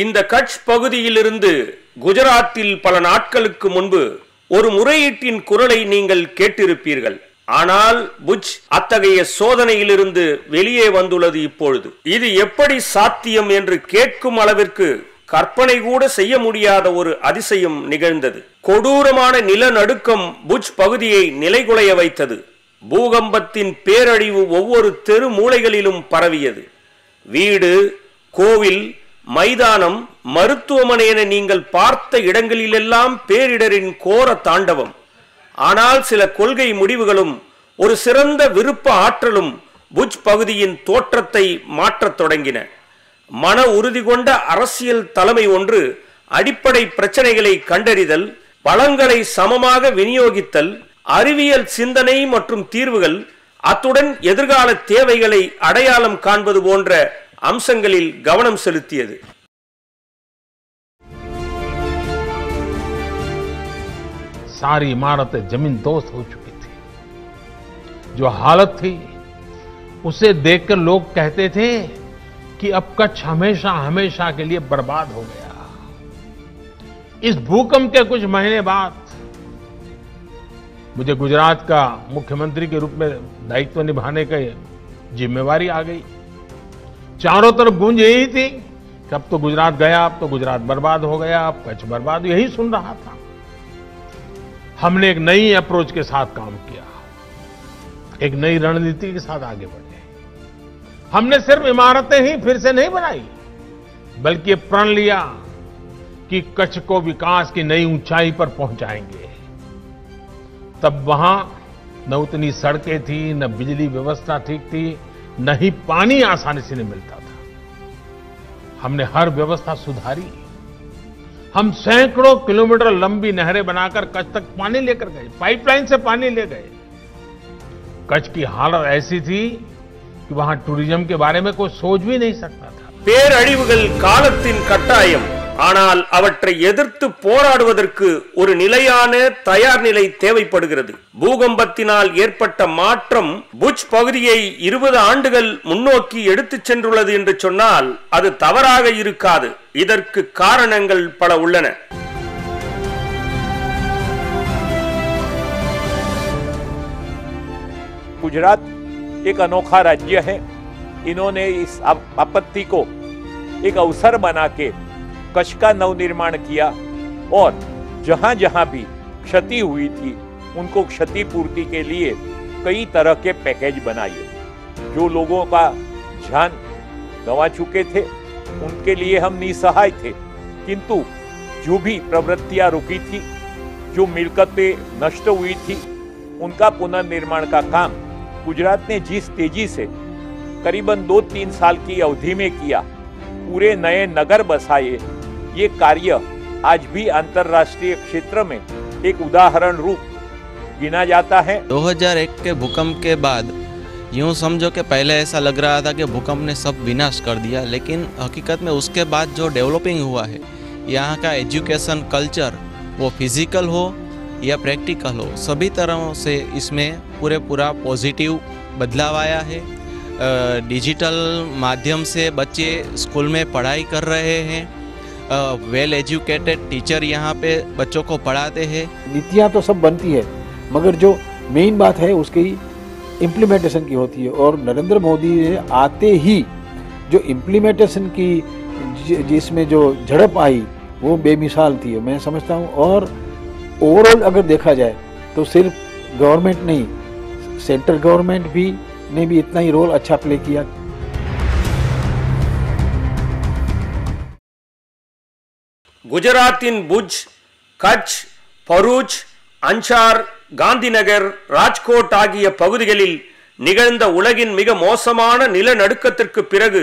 இந்த கட்ச் பகுதியிலிருந்து குஜராத்தில் பல நாட்களுக்கு முன்பு ஒரு முறையீட்டின் குரலை நீங்கள் கேட்டிருப்பீர்கள். ஆனால் புஜ் அத்தகைய சோதனையிலிருந்து வெளியே வந்துள்ளது இப்பொழுது. இது எப்படி சாத்தியம் என்று கேட்கும் அளவிற்கு கற்பனை கூட செய்ய முடியாத ஒரு அதிசயம் நிகழ்ந்தது. கொடூரமான நிலநடுக்கம் புஜ் பகுதியை நிலைகுலைய வைத்தது. பூகம்பத்தின் பேரழிவு ஒவ்வொரு தெரு மூலைகளிலும் பரவியது. வீடு கோவில் மைதானம் மருத்துவமனை என நீங்கள் பார்த்த இடங்களிலெல்லாம் பேரிடரின் கோர தாண்டவம். ஆனால் சில கொள்கை முடிவுகளும் ஒரு சிறந்த விருப்ப ஆற்றலும் புஜ் பகுதியின் தோற்றத்தை மாற்றத் தொடங்கின. மன உறுதி கொண்ட அரசியல் தலைமை ஒன்று அடிப்படை பிரச்சனைகளை கண்டறிதல் வளங்களை சமமாக விநியோகித்தல் அறிவியல் சிந்தனை மற்றும் தீர்வுகள் அத்துடன் எதிர்கால தேவைகளை அடையாளம் காண்பது போன்ற அம்சங்களில் கவனம் செலுத்தியது सारी इमारतें जमीन दोस्त हो चुकी थी जो हालत थी उसे देखकर लोग कहते थे कि अब कच्छ हमेशा हमेशा के लिए बर्बाद हो गया इस भूकंप के कुछ महीने बाद मुझे गुजरात का मुख्यमंत्री के रूप में दायित्व निभाने की जिम्मेवारी आ गई चारों तरफ़ गूंज यही थी कि अब तो गुजरात गया, अब तो गुजरात बर्बाद हो गया, अब कच्छ बर्बाद, यही सुन रहा था। हमने एक नई अप्रोच के साथ काम किया। एक नई रणनीति के साथ आगे बढ़े। हमने सिर्फ़ इमारतें ही फिर से नहीं बनाई, बल्कि प्रण लिया कि कच्छ को विकास की नई ऊंचाई पर पहुंचाएँगे। तब वहाँ न उतनी सड़कें थी, न बिजली व्यवस्था ठीक थी न ही पानी आसानी से नहीं मिलता था। हमने हर व्यवस्था सुधारी। हम सैकड़ों किलोमीटर लंबी नहरें बनाकर कच्छ तक पानी लेकर गए, पाइपलाइन से पानी ले गए। कच्छ की हालत ऐसी थी कि वहाँ टूरिज़्म के बारे में कोई सोच भी नहीं सकता था। पेरड़िवल कालत्तिन कट्टा ஆனால் அவற்றை எதிர்த்து போராடுவதற்கு ஒரு நிலையான தயார் நிலை தேவைப்படுகிறது பூகம்பத்தினால் ஏற்பட்ட மாற்றம் புஜ் பகுதியை இருபது ஆண்டுகள் முன்னோக்கி எடுத்துச் சென்றுள்ளது என்று சொன்னால் அது தவறாக இருக்காது இதற்கு காரணங்கள் பல உள்ளன गुजरात एक अनोखा राज्य है इन्होंने इस आप- आपत्ति को एक अवसर बना के कच्छ का नवनिर्माण किया और जहाँ जहाँ भी क्षति हुई थी, उनको क्षतिपूर्ति के लिए कई तरह के पैकेज बनाए। जो लोगों का जान गंवा चुके थे, उनके लिए हम निसहाय थे। किंतु जो भी प्रवृत्तियाँ रुकी थी, जो मिलकतें नष्ट हुई थी, उनका पुनर्निर्माण का काम गुजरात ने जिस तेज़ी से करीबन दो तीन साल की अवधि में किया, पूरे नए नगर बसाए ये कार्य आज भी अंतर्राष्ट्रीय क्षेत्र में एक उदाहरण रूप गिना जाता है। 2001 के भूकंप के बाद यूँ समझो कि पहले ऐसा लग रहा था कि भूकंप ने सब विनाश कर दिया, लेकिन हकीकत में उसके बाद जो डेवलपिंग हुआ है, यहाँ का एजुकेशन कल्चर, वो फ़िज़िकल हो या प्रैक्टिकल हो, सभी तरह से इसमें पूरे पूरा पॉजिटिव बदलाव आया है। डिजिटल माध्यम से बच्चे स्कूल में पढ़ाई कर रहे हैं वेल एजुकेटेड टीचर यहाँ पे बच्चों को पढ़ाते हैं। नीतियाँ तो सब बनती है, मगर जो मेन बात है उसकी इम्प्लीमेंटेशन की होती है, और नरेंद्र मोदी आते ही जो इम्प्लीमेंटेशन की जिसमें जो झड़प आई, वो बेमिसाल थी, मैं समझता हूँ। और ओवरऑल अगर देखा जाए तो सिर्फ़ गवर्नमेंट नहीं सेंट्रल गवर्नमेंट भी, ने भी इतना ही रोल अच्छा प्ले किया। குஜராத்தின் புஜ் கட்ச் பரூச் அன்சார் காந்திநகர் ராஜ்கோட் ஆகிய பகுதிகளில் நிகழ்ந்த உலகின் மிக மோசமான நிலநடுக்கத்திற்கு பிறகு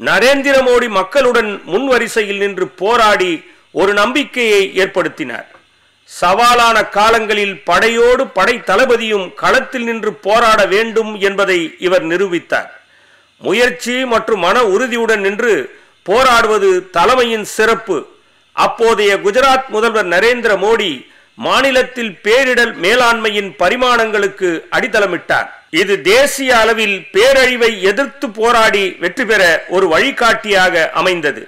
நரேந்திர மோடி மக்களுடன் முன்வரிசையில் நின்று போராடி ஒரு நம்பிக்கையை ஏற்படுத்தினார். சவாலான காலங்களில் படையோடு படை தளபதியும் களத்தில் நின்று போராட வேண்டும் என்பதை இவர் நிரூபித்தார். முயற்சி மற்றும் மன உறுதியுடன் நின்று போராடுவது தலைமையின் சிறப்பு. அப்போதைய குஜராத் முதல்வர் நரேந்திர மோடி மாநிலத்தில் பேரிடர் மேலாண்மையின் பரிமாணங்களுக்கு அடித்தளமிட்டார். இது தேசிய அளவில் பேரழிவை எதிர்த்து போராடி வெற்றி பெற ஒரு வழிகாட்டியாக அமைந்தது.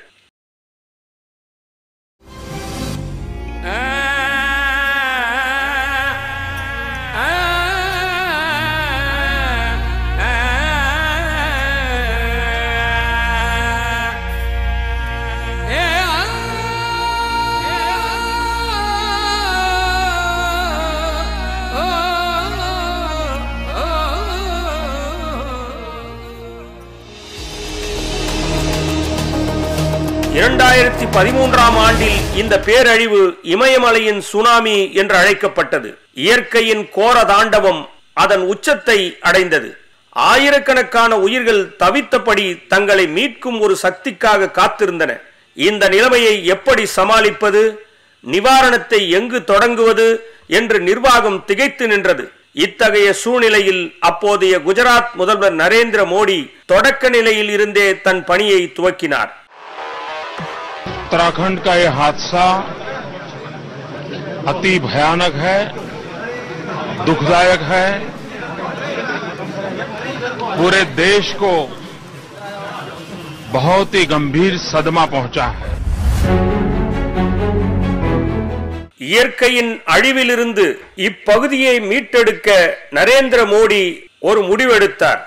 பதிமூன்றாம் ஆண்டில் இந்த பேரழிவு இமயமலையின் சுனாமி என்று அழைக்கப்பட்டது. இயற்கையின் கோர தாண்டவம் அதன் உச்சத்தை அடைந்தது. ஆயிரக்கணக்கான உயிர்கள் தவித்தபடி தங்களை மீட்கும் ஒரு சக்திக்காக காத்திருந்தன. இந்த நிலைமையை எப்படி சமாளிப்பது? நிவாரணத்தை எங்கு தொடங்குவது? என்று நிர்வாகம் திகைத்து நின்றது. இத்தகைய சூழ்நிலையில் அப்போதைய குஜராத் முதல்வர் நரேந்திர மோடி தொடக்க நிலையில் இருந்தே தன் பணியை துவக்கினார். उत्तराखंड का ये हादसा अति भयानक है दुखदायक है पूरे देश को बहुत ही गंभीर सदमा पहुंचा है இயற்கையின் அழிவிலிருந்து இப்பகுதியை மீட்டெடுக்க நரேந்திர மோடி ஒரு முடிவெடுத்தார்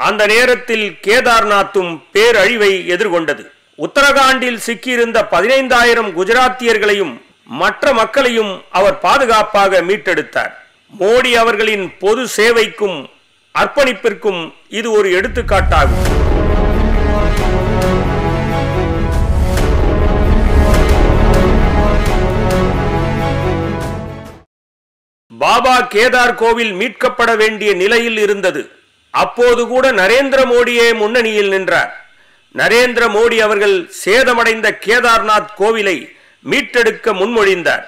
அந்த நேரத்தில் கேதார்நாத்தும் பேரழிவை எதிர்கொண்டது உத்தரகாண்டில் சிக்கியிருந்த பதினைந்தாயிரம் குஜராத்தியர்களையும் மற்ற மக்களையும் அவர் பாதுகாப்பாக மீட்டெடுத்தார். மோடி அவர்களின் பொது சேவைக்கும் அர்ப்பணிப்பிற்கும் இது ஒரு எடுத்துக்காட்டாகும். பாபா கேதார் கோவில் மீட்கப்பட வேண்டிய நிலையில் இருந்தது. அப்போது கூட நரேந்திர மோடியே முன்னணியில் நின்றார். நரேந்திர மோடி அவர்கள் சேதமடைந்த கேதார்நாத் கோவிலை மீட்டெடுக்க முன்மொழிந்தார்.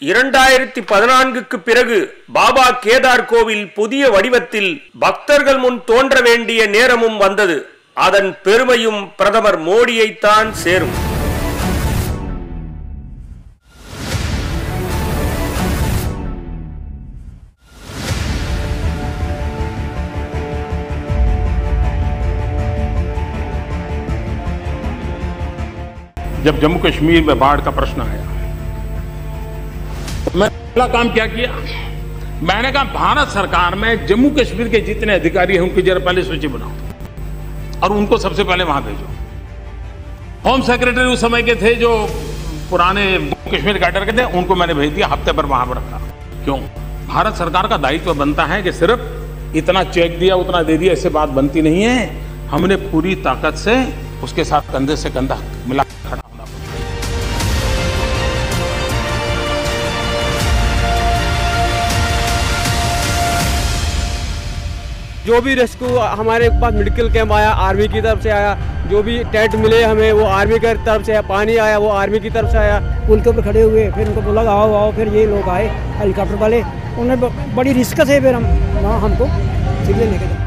இரண்டாயிரத்தி பதினான்குக்கு பிறகு பாபா கேதார் கோவில் புதிய வடிவத்தில் பக்தர்கள் முன் தோன்ற வேண்டிய நேரமும் வந்தது. அதன் பெருமையும் பிரதமர் மோடியைத்தான் சேரும். जब जम्मू कश्मीर में बाढ़ का प्रश्न आया। मैंने पहला काम क्या किया? मैंने कहा भारत सरकार में जम्मू कश्मीर के जितने अधिकारी हैं उनकी जरा पहले सूची बनाओ और उनको सबसे पहले वहाँ भेजो। होम सेक्रेटरी उस समय के थे जो पुराने जम्मू कश्मीर कैडर के थे उनको मैंने भेज दिया हफ़्ते भर वहाँ पर रखा। क्यों? भारत सरकार का दायित्व बनता है कि सिर्फ़ इतना चेक दिया उतना दे दिया ऐसे बात बनती नहीं है। हमने पूरी ताकत से उसके साथ कंधे से कंधा जो भी रेस्क्यू हमारे पास मेडिकल कैंप आया आर्मी की तरफ से आया जो भी टेंट मिले हमें वो आर्मी की तरफ से आया पानी आया वो आर्मी की तरफ से आया पुल के ऊपर खड़े हुए फिर उनको बोला आओ आओ फिर ये लोग आए हेलीकॉप्टर वाले उन्होंने ब- बड़ी रिस्क से फिर हम वहाँ हमको सिविल लेके गए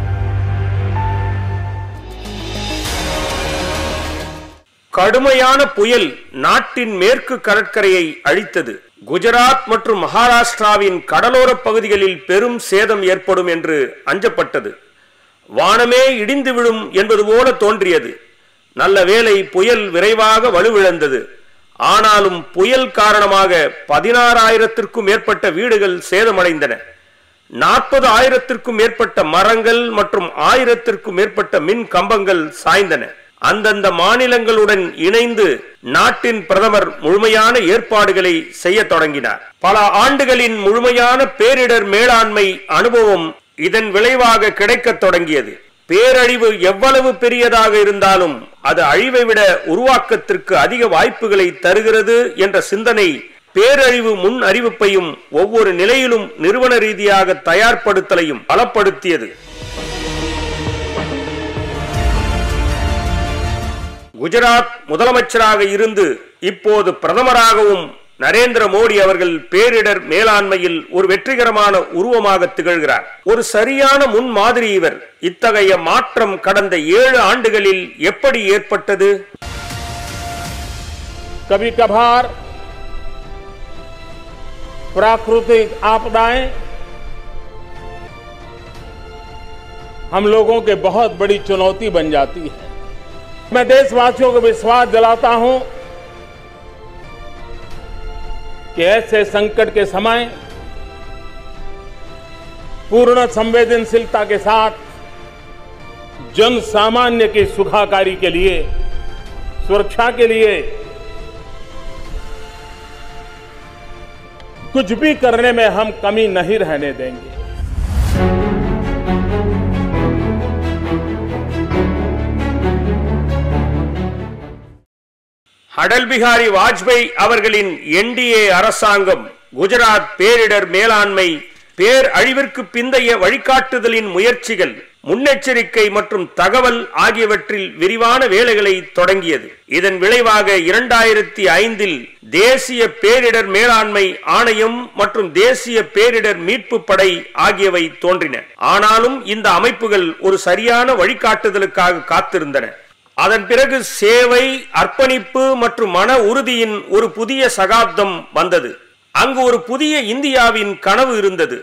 கடுமையான புயல் நாட்டின் மேற்கு கடற்கரையை அழித்தது குஜராத் மற்றும் மகாராஷ்டிராவின் கடலோர பகுதிகளில் பெரும் சேதம் ஏற்படும் என்று அஞ்சப்பட்டது. வானமே இடிந்து விழும் என்பது போல தோன்றியது. நல்ல வேளை புயல் விரைவாக வலுவிழந்தது. ஆனாலும் புயல் காரணமாக பதினாறாயிரத்திற்கும் மேற்பட்ட வீடுகள் சேதமடைந்தன. நாற்பது ஆயிரத்திற்கும் மேற்பட்ட மரங்கள் மற்றும் ஆயிரத்திற்கும் மேற்பட்ட மின் கம்பங்கள் சாய்ந்தன. அந்தந்த மாநிலங்களுடன் இணைந்து நாட்டின் பிரதமர் முழுமையான ஏற்பாடுகளை செய்ய தொடங்கினார். பல ஆண்டுகளின் முழுமையான பேரிடர் மேலாண்மை அனுபவம் இதன் விளைவாக கிடைக்கத் தொடங்கியது. பேரழிவு எவ்வளவு பெரியதாக இருந்தாலும் அது அழிவை விட உருவாக்கத்திற்கு அதிக வாய்ப்புகளை தருகிறது என்ற சிந்தனை பேரழிவு முன் அறிவிப்பையும் ஒவ்வொரு நிலையிலும் நிறுவன ரீதியாக தயார்படுத்தலையும் பலப்படுத்தியது. குஜராத் முதலமைச்சராக இருந்து இப்போது பிரதமராகவும் நரேந்திர மோடி அவர்கள் பேரிடர் மேலாண்மையில் ஒரு வெற்றிகரமான உருவமாக திகழ்கிறார் ஒரு சரியான முன்மாதிரி இவர் இத்தகைய மாற்றம் கடந்த ஏழு ஆண்டுகளில் எப்படி ஏற்பட்டது कभी कभार प्राकृतिक आपदाएं हम लोगों के बहुत बड़ी चुनौती बन जाती है मैं देशवासियों को विश्वास दिलाता हूँ कि ऐसे संकट के समय पूर्ण संवेदनशीलता के साथ जन सामान्य की सुखाकारी के लिए, सुरक्षा के लिए कुछ भी करने में हम कमी नहीं रहने देंगे। அடல் பிகாரி வாஜ்பாய் அவர்களின் என்டிஏ அரசாங்கம் குஜராத் பேரிடர் மேலாண்மை பேர் அழிவிற்கு பிந்தைய வழிகாட்டுதலின் முயற்சிகள் முன்னெச்சரிக்கை மற்றும் தகவல் ஆகியவற்றில் விரிவான வேலைகளை தொடங்கியது. இதன் விளைவாக இரண்டாயிரத்தி ஐந்தில் தேசிய பேரிடர் மேலாண்மை ஆணையம் மற்றும் தேசிய பேரிடர் மீட்பு படை ஆகியவை தோன்றின. ஆனாலும் இந்த அமைப்புகள் ஒரு சரியான வழிகாட்டுதலுக்காக காத்திருந்தன. அதன் பிறகு சேவை அர்ப்பணிப்பு மற்றும் மன உறுதியின் ஒரு புதிய சகாப்தம் வந்தது. அங்கு ஒரு புதிய இந்தியாவின் கனவு இருந்தது.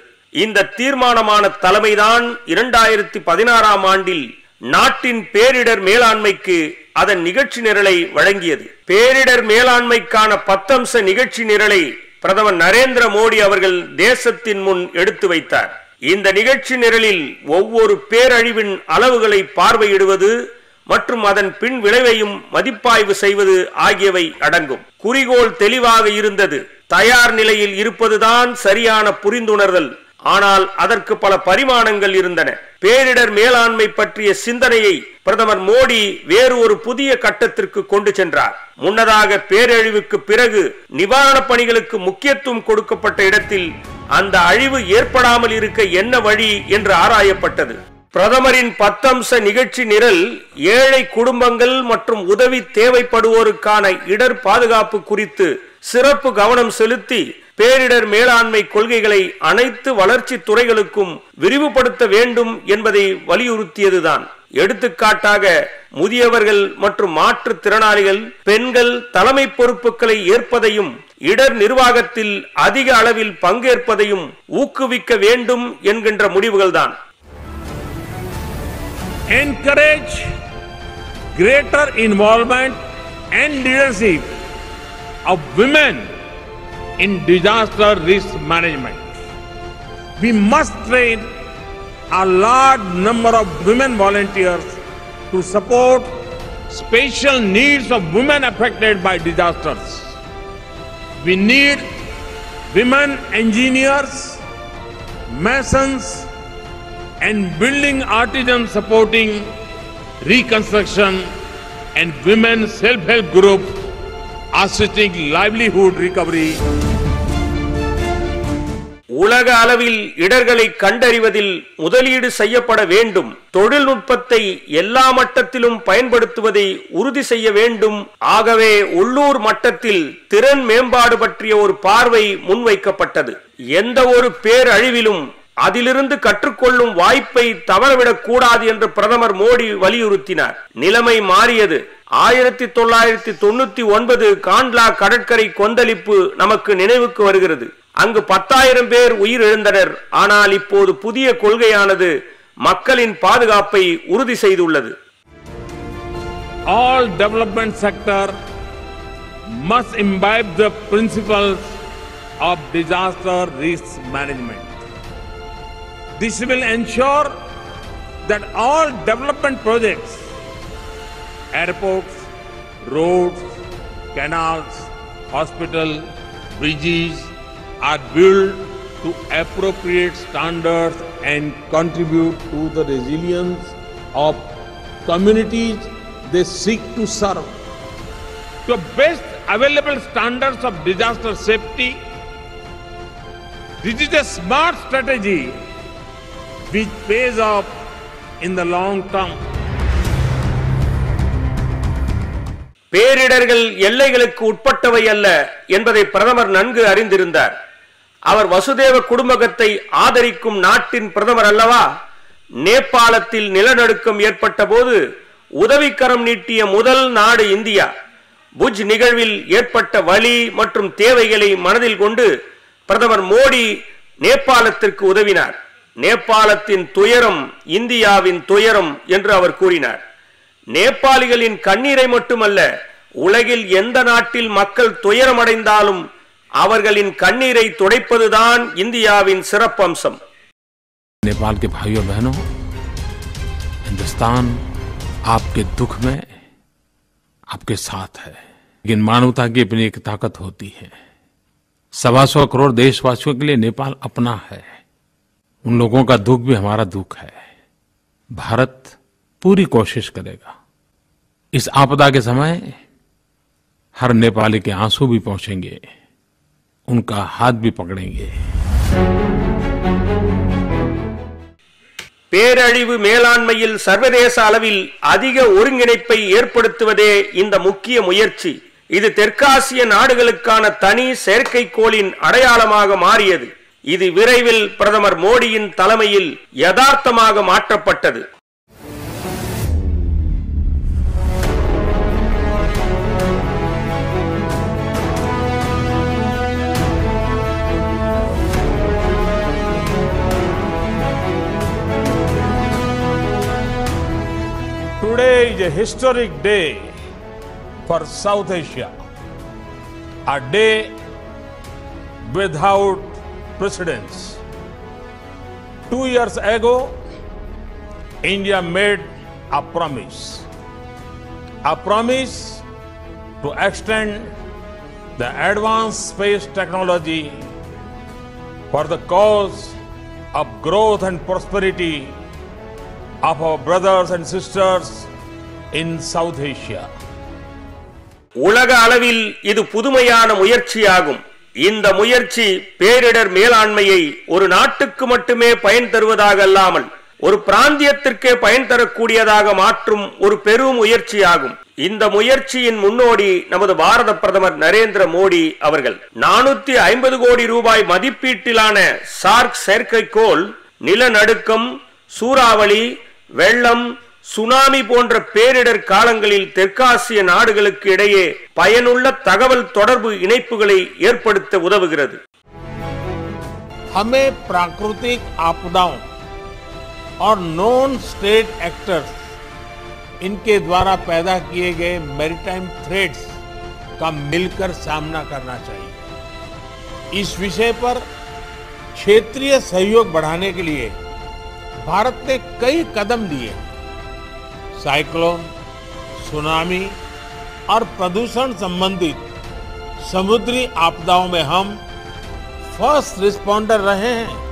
இந்த தீர்மானமான தலைமைதான் இரண்டாயிரத்தி பதினாறாம் ஆண்டில் நாட்டின் பேரிடர் மேலாண்மைக்கு அதன் நிகழ்ச்சி நிரலை வழங்கியது. பேரிடர் மேலாண்மைக்கான பத்தம்ச நிகழ்ச்சி நிரலை பிரதமர் நரேந்திர மோடி அவர்கள் தேசத்தின் முன் எடுத்து வைத்தார். இந்த நிகழ்ச்சி நிரலில் ஒவ்வொரு பேரழிவின் அளவுகளை பார்வையிடுவது மற்றும் அதன் பின் விளைவையும் மதிப்பாய்வு செய்வது ஆகியவை அடங்கும். குறிக்கோள் தெளிவாக இருந்தது. தயார் நிலையில் இருப்பதுதான் சரியான புரிந்துணர்தல். ஆனால் அதற்கு பல பரிமாணங்கள் இருந்தன. பேரிடர் மேலாண்மை பற்றிய சிந்தனையை பிரதமர் மோடி வேறு ஒரு புதிய கட்டத்திற்கு கொண்டு சென்றார். முன்னதாக பேரழிவுக்கு பிறகு நிவாரணப் பணிகளுக்கு முக்கியத்துவம் கொடுக்கப்பட்ட இடத்தில் அந்த அழிவு ஏற்படாமல் இருக்க என்ன வழி என்று ஆராயப்பட்டது. பிரதமரின் பத்தம்ச நிகழ்ச்சி நிரல் ஏழை குடும்பங்கள் மற்றும் உதவி தேவைப்படுவோருக்கான இடர் பாதுகாப்பு குறித்து சிறப்பு கவனம் செலுத்தி பேரிடர் மேலாண்மை கொள்கைகளை அனைத்து வளர்ச்சி துறைகளுக்கும் விரிவுபடுத்த வேண்டும் என்பதை வலியுறுத்தியதுதான். எடுத்துக்காட்டாக முதியவர்கள் மற்றும் மாற்றுத்திறனாளிகள் பெண்கள் தலைமை பொறுப்புகளை ஏற்பதையும் இடர் நிர்வாகத்தில் அதிக அளவில் பங்கேற்பதையும் ஊக்குவிக்க வேண்டும் என்கின்ற முடிவுகள்தான். Encourage greater involvement and leadership of women in disaster risk management. We must train a large number of women volunteers to support special needs of women affected by disasters. We need women engineers, masons, and building artisans supporting reconstruction and women self-help group assisting livelihood recovery. உலக அளவில் இடர்களை கண்டறிவதில் முதலீடு செய்யப்பட வேண்டும். தொழில்நுட்பத்தை எல்லா மட்டத்திலும் பயன்படுத்துவதை உறுதி செய்ய வேண்டும். ஆகவே உள்ளூர் மட்டத்தில் திறன் மேம்பாடு பற்றிய ஒரு பார்வை முன்வைக்கப்பட்டது. எந்த ஒரு பேரழிவிலும் அதிலிருந்து கற்றுக்கொள்ளும் வாய்ப்பை தவறவிடக் கூடாது என்று பிரதமர் மோடி வலியுறுத்தினார். நிலைமை மாறியது. ஆயிரத்தி தொள்ளாயிரத்தி தொண்ணூத்தி ஒன்பது காண்ட்லா கடற்கரை கொந்தளிப்பு நமக்கு நினைவுக்கு வருகிறது. அங்கு பத்தாயிரம் பேர் உயிரிழந்தனர். ஆனால் இப்போது புதிய கொள்கையானது மக்களின் பாதுகாப்பை உறுதி செய்துள்ளது. All development sector must imbibe the principles of disaster risk management. This will ensure that all development projects, airports, roads, canals, hospitals, bridges are built to appropriate standards and contribute to the resilience of communities they seek to serve. The best available standards of disaster safety. This is a smart strategy which pays off in the long term. பேரிடர்கள் எல்லைகளுக்கு உட்பட்டவை அல்ல என்பதை பிரதமர் நன்கு அறிந்திருந்தார். அவர் வசுதேவ குடும்பகத்தை ஆதரிக்கும் நாட்டின் பிரதமர் அல்லவா? நேபாளத்தில் நிலநடுக்கம் ஏற்பட்ட போது உதவிக்கரம் நீட்டிய முதல் நாடு இந்தியா. புஜ் நிகழ்வில் ஏற்பட்ட வலி மற்றும் தேவைகளை மனதில் கொண்டு பிரதமர் மோடி நேபாளத்திற்கு உதவினார். நேபாளத்தின் துயரம் இந்தியாவின் துயரம் என்று அவர் கூறினார் நேபாளிகளின் கண்ணீரை மட்டுமல்ல உலகில் எந்த நாட்டில் மக்கள் துயரமடைந்தாலும் அவர்களின் கண்ணீரை துடைப்பதுதான் இந்தியாவின் சிறப்பம்சம் नेपाल के भाइयों बहनों हिंदुस्तान आपके दुख में आपके साथ है लेकिन मानवता की अपनी एक ताकत होती है सवा सौ करोड़ देशवासियों के लिए नेपाल अपना है उन लोगों का दुख भी हमारा दुख है भारत पूरी कोशिश करेगा इस आपदा के समय हर नेपाली के आंसू भी पहुंचेंगे उनका हाथ भी पकड़ेंगे பேரழிவு மேலாண்மையில் சர்வதேச அளவில் அதிக ஒருங்கிணைப்பை ஏற்படுத்துவதே இந்த முக்கிய முயற்சி இது தெற்காசிய நாடுகளுக்கான தனி செயற்கைக்கோளின் அடையாளமாக மாறியது இது விரைவில் பிரதமர் மோடியின் தலைமையில் யதார்த்தமாக மாற்றப்பட்டது Today is a historic day for South Asia, a day without precedence. Two years ago, India made a promise, a promise to extend the advanced space technology for the cause of growth and prosperity of our brothers and sisters in South Asia. உலக அளவில் இது புதுமையான முயற்சியாகும் இந்த முயற்சி பேரிடர் மேலாண்மையை ஒரு நாட்டுக்கு மட்டுமே பயன் தருவதாக அல்லாமல் ஒரு பிராந்தியத்திற்கே பயன் தரக்கூடியதாக மாற்றும் ஒரு பெரும் முயற்சியாகும். இந்த முயற்சியின் முன்னோடி நமது பாரத பிரதமர் நரேந்திர மோடி அவர்கள். நானூத்தி ஐம்பது கோடி ரூபாய் மதிப்பீட்டிலான சார்க் செயற்கைக்கோள் நிலநடுக்கம் சூறாவளி வெள்ளம் சுனாமி போன்ற பேரிடர் காலங்களில் தெற்காசிய நாடுகளுக்கு இடையே பயனுள்ள தகவல் தொடர்பு இணைப்புகளை ஏற்படுத்த உதவுகிறது हमें प्राकृतिक आपदाओं और नॉन स्टेट एक्टर्स इनके द्वारा पैदा किए गए मैरीटाइम थ्रेड्स का मिलकर सामना करना चाहिए इस विषय पर क्षेत्रीय सहयोग बढ़ाने के लिए भारत ने कई कदम लिए साइक्लोन सुनामी और प्रदूषण संबंधित समुद्री आपदाओं में हम फ़र्स्ट रिस्पॉन्डर रहे हैं।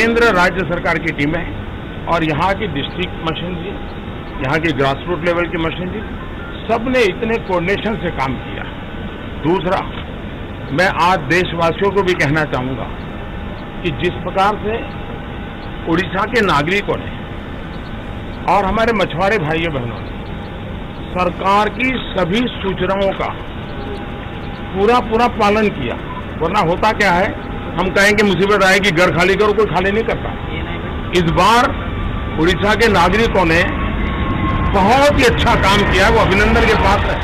केंद्र राज्य सरकार की टीमें और यहाँ की डिस्ट्रिक्ट मशीनरी यहाँ की ग्रास रूट लेवल की मशीनरी सबने इतने कोऑर्डिनेशन से काम किया। दूसरा, मैं आज देशवासियों को भी कहना चाहूँगा कि जिस प्रकार से उड़ीसा के नागरिकों ने और हमारे मछुआरे भाइयों बहनों ने सरकार की सभी सूचनाओं का पूरा पूरा पालन किया, वरना होता क्या है? हम कहें कि मुसीबत आएगी घर खाली करो, कोई खाली नहीं करता। इस बार उड़ीसा के नागरिकों ने बहुत ही अच्छा काम किया वो अभिनंदन के पास है।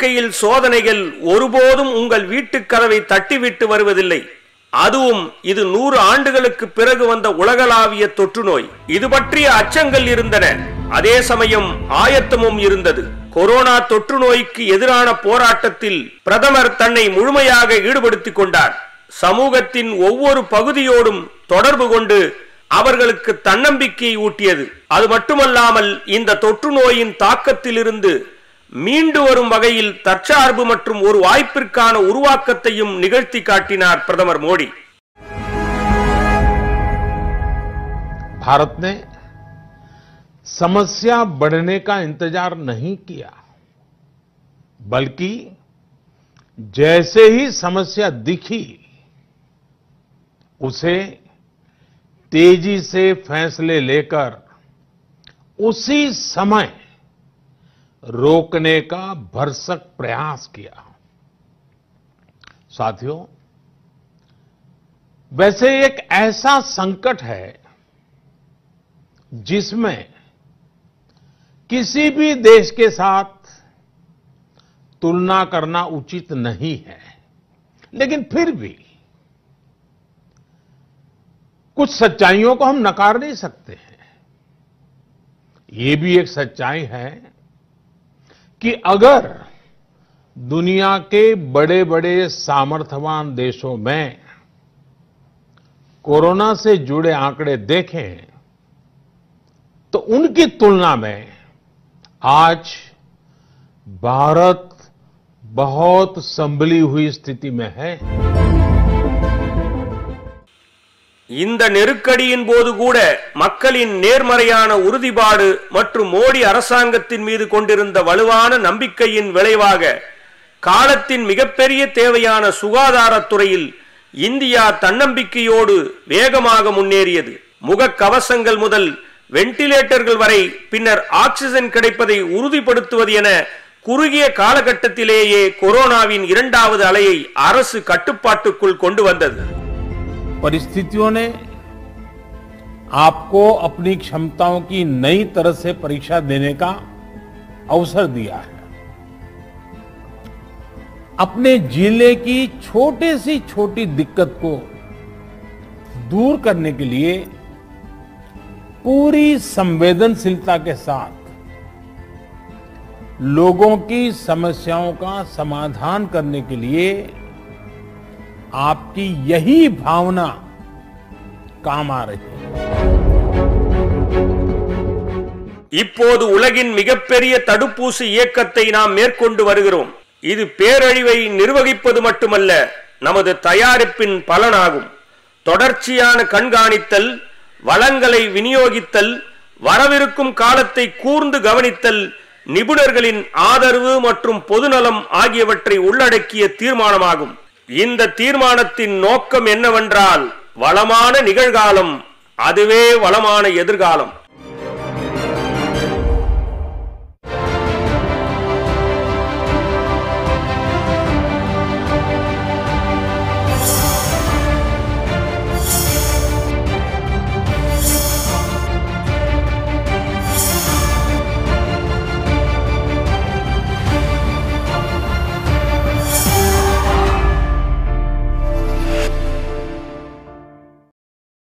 வாழ்க்கையில் சோதனைகள் ஒருபோதும் உங்கள் வீட்டுக் கதவை தட்டிவிட்டு வருவதில்லை. அதுவும் இது நூறு ஆண்டுகளுக்கு பிறகு வந்த உலகளாவிய தொற்று நோய். இது பற்றிய அச்சங்கள் இருந்தன. அதே சமயம் ஆயத்தமும் இருந்தது. கொரோனா தொற்று நோய்க்கு எதிரான போராட்டத்தில் பிரதமர் தன்னை முழுமையாக ஈடுபடுத்திக் கொண்டார். சமூகத்தின் ஒவ்வொரு பகுதியோடும் தொடர்பு கொண்டு அவர்களுக்கு தன்னம்பிக்கையை ஊட்டியது. அது மட்டுமல்லாமல் இந்த தொற்று நோயின் தாக்கத்திலிருந்து மீண்டு வரும் வகையில் தற்சார்பு மற்றும் ஒரு வாய்ப்பிற்கான உருவாக்கத்தையும் நிகழ்த்தி காட்டினார் பிரதமர் மோடி भारत ने समस्या बढ़ने का इंतजार नहीं किया बल्कि जैसे ही समस्या दिखी उसे तेजी से फैसले लेकर उसी समय रोकने का भरसक प्रयास किया। साथियों, वैसे एक ऐसा संकट है जिसमें किसी भी देश के साथ तुलना करना उचित नहीं है। लेकिन फिर भी कुछ सच्चाइयों को हम नकार नहीं सकते हैं। ये भी एक सच्चाई है कि अगर दुनिया के बड़े बड़े सामर्थ्यवान देशों में कोरोना से जुड़े आंकड़े देखें तो उनकी तुलना में आज भारत बहुत संभली हुई स्थिति में है। இந்த நெருக்கடியின் போது கூட மக்களின் நேர்மறையான உறுதிப்பாடு மற்றும் மோடி அரசாங்கத்தின் மீது கொண்டிருந்த வலுவான நம்பிக்கையின் விளைவாக காலத்தின் மிகப்பெரிய தேவையான சுகாதாரத்துறையில் இந்தியா தன்னம்பிக்கையோடு வேகமாக முன்னேறியது. முகக்கவசங்கள் முதல் வெண்டிலேட்டர்கள் வரை பின்னர் ஆக்சிஜன் கிடைப்பதை உறுதிப்படுத்துவது என குறுகிய காலகட்டத்திலேயே கொரோனாவின் இரண்டாவது அலையை அரசு கட்டுப்பாட்டுக்குள் கொண்டு வந்தது. परिस्थितियों ने आपको अपनी क्षमताओं की नई तरह से परीक्षा देने का अवसर दिया है। अपने ज़िले की छोटे सी छोटी दिक्कत को दूर करने के लिए पूरी संवेदनशीलता के साथ लोगों की समस्याओं का समाधान करने के लिए आपकी यही भावना काम आ रही है இப்போது உலகின் மிகப்பெரிய தடுப்பூசி இயக்கத்தை நாம் மேற்கொண்டு வருகிறோம் இது பேரழிவை நிர்வகிப்பது மட்டுமல்ல நமது தயாரிப்பின் பலனாகும் தொடர்ச்சியான கண்காணித்தல் வளங்களை விநியோகித்தல் வரவிருக்கும் காலத்தை கூர்ந்து கவனித்தல் நிபுணர்களின் ஆதரவு மற்றும் பொதுநலம் ஆகியவற்றை உள்ளடக்கிய தீர்மானமாகும் இந்த தீர்மானத்தின் நோக்கம் என்னவென்றால் வளமான நிகழ்காலம் அதுவே வளமான எதிர்காலம்.